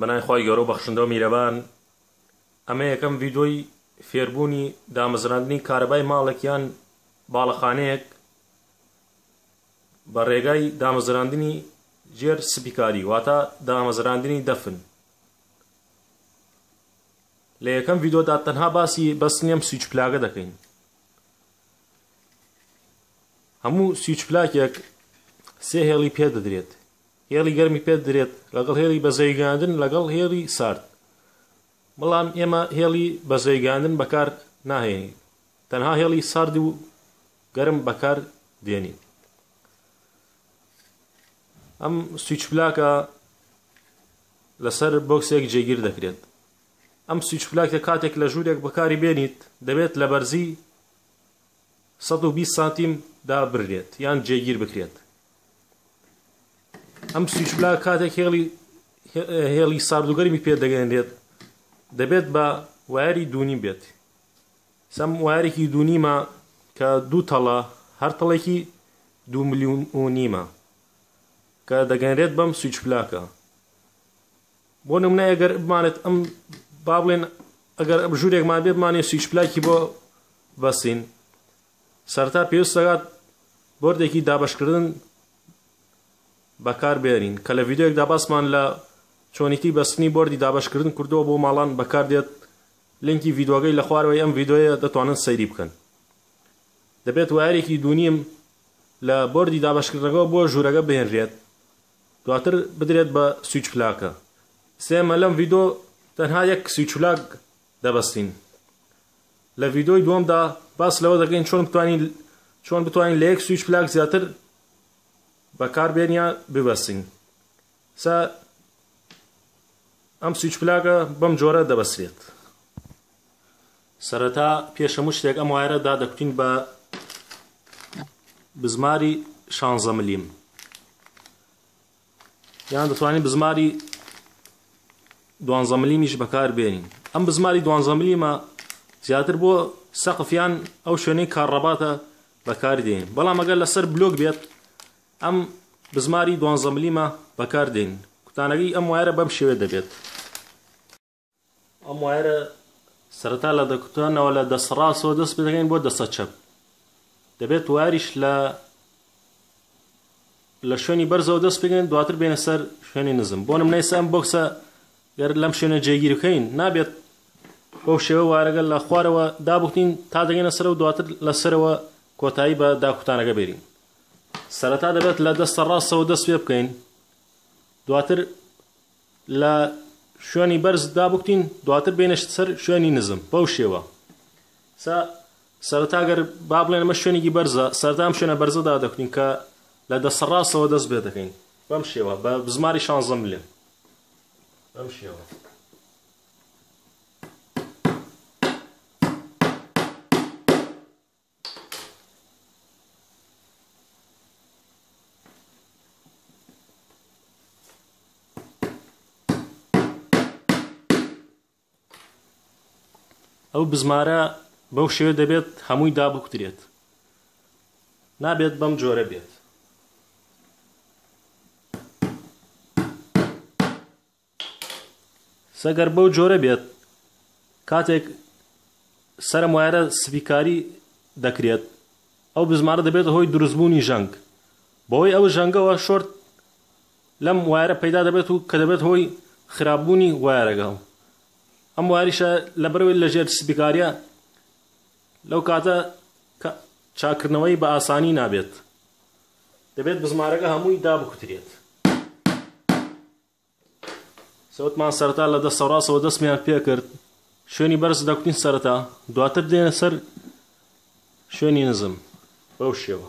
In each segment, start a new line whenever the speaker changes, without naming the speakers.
بەنای خی گەورە و بەخشندەوە میرەبان ئەمە یەکەم ڤیدۆی فێربوونی دامەزراندنی کارەبای ماڵێک یان باڵەخانەیەک بە ڕێگای دامەزراندنی جێر سپیکاری واتە دامەزراندنی دەفن لە یەکەم ڤیدۆدا تەنها باسی بەستنیەم سویچ پلاگە دەکەین هەموو سویچ پلاکێک سێ هێڵی پێ دەدرێت هێڵی گەرمی پێ درێت لەگەڵ هێڵی بەزەیگاندن لەگەڵ هێڵی سارد بەڵام ئێمە هێڵی بەزەیگاندن بەکار ناهێنین تەنها هێڵی سارد و گەرم بەکار دێنین ئەم سویچ پلاکە لەسەر بۆکسێک جێگیر دەکرێت ئەم سویچ پلاکە کاتێک لە ژوورێک بەکاری بێنیت دەبێت لە بەرزی سەد و بیست سانتیم دابنرێت یان جێگیر بکرێت ئەم سویچ پلاک کاتێک هێڵی هێڵی ساردوگەرمی پێ دەگەێنرێت دەبێت بە وایری دوونی بێت سەم وایرێکی دوونیمە کە دوو تەڵە هەر تەڵێکی دو میلیون و نیمە کە دەگەنرێت بەم سویچ پلاکە بۆ نمونە ئەگەر بمانێت ئەم با بڵێن ئەگەر ئەم ژوورێکمان بێ بمانێ سویچ پلاکی بۆ بەسین سەرتا پێویست دەگات بردێکی دابشکردن بەکار بێنین کە لە یددیوەکدا باسمان لە چۆنیتی بەستنی بردی دابشکردن کردووە بۆ ماڵان بەکار دێت لینکی یددیوگەی لە خوارەوەی ئەم یددیوە دەتوانن سەیری بکەن دەبێت وایرێکی دوونیم لە بردی دابشکردنەکەەوە بۆ ژوورەکە بهێنرێت دواتر بدرێت بە سویچ پلاکە سێمە لەم ڤیدۆ تەنها یەک سویچ پلاک دەبەستین لە ڤیدۆی دووەمدا باس لەوە دەکەین چۆن بتوانین چۆن بتوانین لە یەک سویچ پلاک زیاتر بەکاربێنیا ببەستین سا ئەم سویچ پلاکە بەم جۆرە دەبەسرێت سەرەتا پێش هەموو شتێک ئەم وایەرە دادەکوتین بە بزماری شانزە ملیم یان دەتوانین بزماری دوانزە ملیمیش بەکار بێنین ئەم بزماری دوانزە ملیمە زیاتر بۆ سەقفیان ئەو شوێنەی کارڕەباتە بەکار دێن بەڵام ئەگەر لەسەر بلۆک بێت ئەم بزماری دوانزە ملیمە بەکار دێن کوتانەکەی ئەم وایرە بەم شێوێ دەبێت ئەم وایەرە سەرەتا لە دەکوتانەوە لە دەست ڕاستەوە دەست پێ دەکەین بۆ دەسە چەپ دەبێت وایریش لە لە شوێنی بەرزەوە دەست پێگەین دواتر بێنە سەر شوێنی نزم بۆ نم نەیسان بۆکسە گەر لەم شوێنە جێگیر بکەین نابێت بەو شێوە وارەگەل لە خوارەوە دابوتین تا دەگەینە سەرەوە دواتر لەسەرەوە کۆتایی بە داکوتانەکە بێرین سەرەتا دەبێت لە دەستە ڕاستەوە دەست پێ بکەین دواتر لە شوێنی بەرز دابکتین دواتر بینە سەر شوێنی نزم بەو شێوە سا سەرتاگەر با بڵێن ئەمە شوێنێکی بەرزە سەردام شوێنە بەرزەدا دەکوین کە لە دەسەڕاستەوە دەست بێ دەکەین بەم شێوە بە بزماری شانزە ملێن بەم شێوە ئەو بزمارە بەو شێوە دەبێت هەمووی دابکدرێت نابێت بەم جۆرە بێت سەگەر بەو جۆرە بێت کاتێک سەرم وایرە سپیکاری دەکرێت ئەو بزمارە دەبێتە هۆی دروستبوونی ژەنگ بەوەی ئەو ژەنگەوە شۆرت لەم وایرە پەیدا دەبێت و کە دەبێت هۆی خراپبوونی وایرەکە و ئەم واریشە لە بەرەوەی لەژێر سپیکاریە لەو کاتە چاکردنەوەی بە ئاسانی نابێت دەبێت بزمارەکە هەمووی دابکوترێت سەوتمان سەرەتا لە دەستە ڕاستەوە دەستمیان پێکرد شوێنی بەرز دەکوتین سەرەتا دواتر دێنە سەر شوێنی نزم بەو شێوە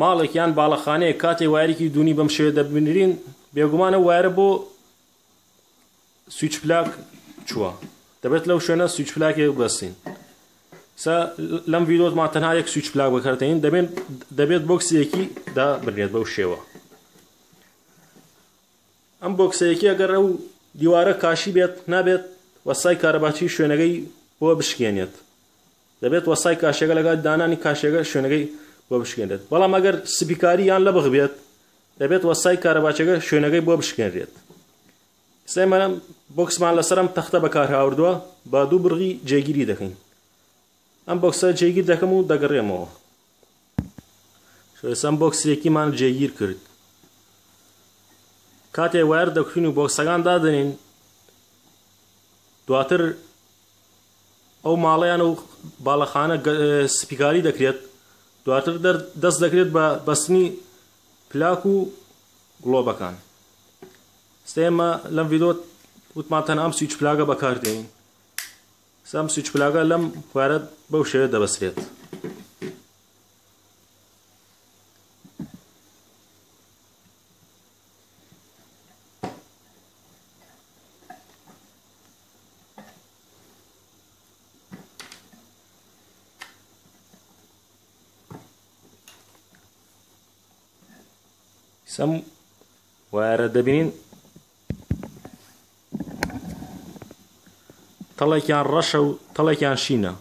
ماڵێک یان باڵەخانەیەک کاتێک وایەرێکی دوونی بەم شێوە دەبنرین بێگومان ئەو وایەرە بۆ سویچ پلاک چووە دەبێت لەو شوێنە سویچ پلاکێک بەستین سا لەم ڤیدۆتمان تەنها یەک سویچ پلاک بەکارتەین دەبێت دەبێت بۆکسێکی دا بنێت بەو شێوە ئەم بۆکسەیەکی ئەگەر ئەو دیوارە کاشی بێت نابێت وەسای کارەباچی شوێنەکەی بۆ بشکێنێت دەبێت وەستای کاشێگە لەکاتی دانانی کاشێگە شوێنەکەی بۆ بشکێنرێت بەڵام ئەگەر سپیکاری یان لەبغ بێت دەبێت وەستای کارەباچەکە شوێنەکەی بۆ بشکێنرێت سێ مەرم بۆکسمان لەسەرم تەختە بەکار هاوردووە با دوو برغی جێگیری دەکەین ئەم بۆکسە جێگیر دەکەم و دەگەڕێمەوە شوێسەم بۆکسێکیمان جێگیر کرد کاتێ وایەر دەکوین و بۆکسەکان دادنین دواتر ئەو ماڵەیان و باڵەخانە سپیکاری دەکرێت، دواتر دەست دەکرێت بە بەستنی پلاک و گڵۆبەکان. سێمە لەم ڤیدۆ وتمان تەنها ئەم سویچ پلاگە بەکاردێنین. سەم سویچ پلاگە لەم خوارە بەو شێوە دەبەسرێت. سم وارە دەبینین تەڵێکیان ڕەشە و تەڵێکیان شینە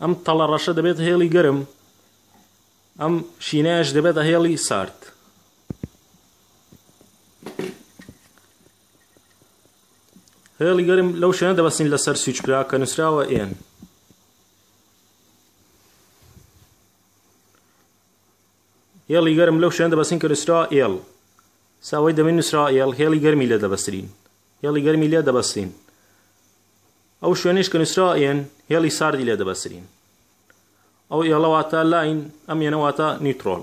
ئەم تەڵە ڕەشە دەبێت هێڵی گەرم ئەم شینەش دەبێتە هێڵی سارد هێڵی گەرم لەو شوێنە دەبەستین لەسەر سویچ کرا کە نووسراوە ئێن هێڵی گەرم لەو شوێن دەبەستین کە نووسرا ئێڵ ساوەی دەمین نووسرا ئێڵ هێڵی گەرمی لێ دەبەسترین هێڵی گەرمی لێ دەبەستین ئەو شوێنش کە نووسرا ئێن هێڵی ساردی لێ دەبەسترین ئەو ئێڵەواتە لاین ئەم ێنەواتە نیوترۆل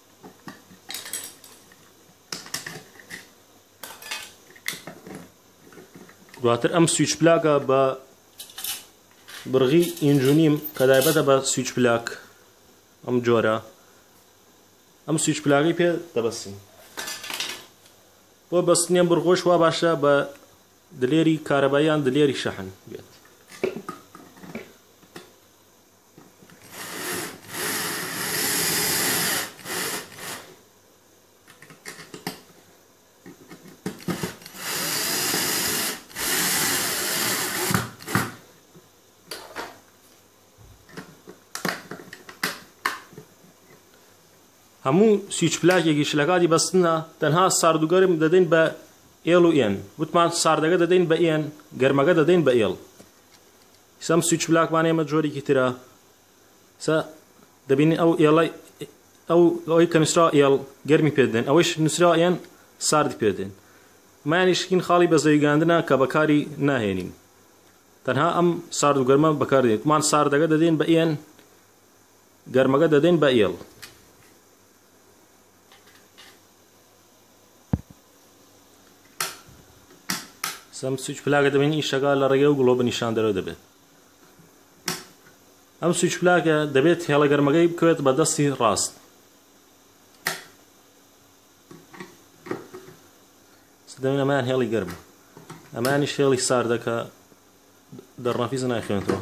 دواتر ئەم سویچ پلاکە بە بڕغی ئینجونیم کە دایبەتە بە سویچ پلاک ئەم جۆرە ئەم سویچ پلاگەی پێ دەبەستین بۆ بەستنیە بڕغۆش وا باشە بە دلێری کارەباییان دلێری شەحن بێت هەموو سویچ پلاکێکیش لە کاتی بەستنە تەنها ساردوگەرم دەدەین بە ئێڵ و ئێن وتمان ساردەکە دەدەین بە ئێن گەرمەکە دەدەین بە ئێڵ سم سویچ بلاک وانە ئێمە جۆرێکی ترە سە دەبینین ئەو ئێڵە ئەو ئەوەی کە نووسرا ئێڵ گەرمی پێدێن ئەوەیش نووسرا ئێن سارد پێدێن مایانیشکین خاڵی بە زەویگاندنا کە بەکاری ناهێنین تەنها ئەم سارد و گەرمە بەکاردێت مان ساردەکە دەدەین بە ئێن گەرمەکە دەدەین بە ئێڵ سم سوچ پلاکە دەبین ئیشەکە لە ڕێگەی و گڵۆ بنیشان دەرەوە دەبێت ئەم سوچ پلاکە دەبێت هێڵە گەرمەکەی بکوێت بە دەستی ڕاست دەبین ئەمان هێڵی گەرم ئەمانی شێڵی ساردەکە دەڕنەفیز ناخوێنەوە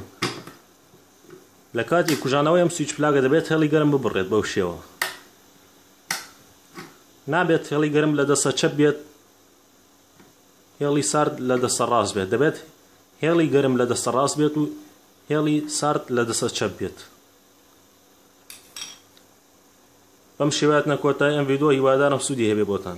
لە کاتی کوژانەوەی ئەم سویچ پلاگە دەبێت هێڵی گەرم ببڕێت بەو شێوە نابێت هێڵی گەرم لە دەسە چەپ بێت هێڵی سارد لە دەسە ڕاست بێت دەبێت هێڵی گەرم لە دەسە ڕاست بێت و هێڵی سارد لە دەسە چەپ بێت بەم شێوات نەکۆتای ئەم ڤیدۆ هیوادارم سوودی هەبێ بۆتان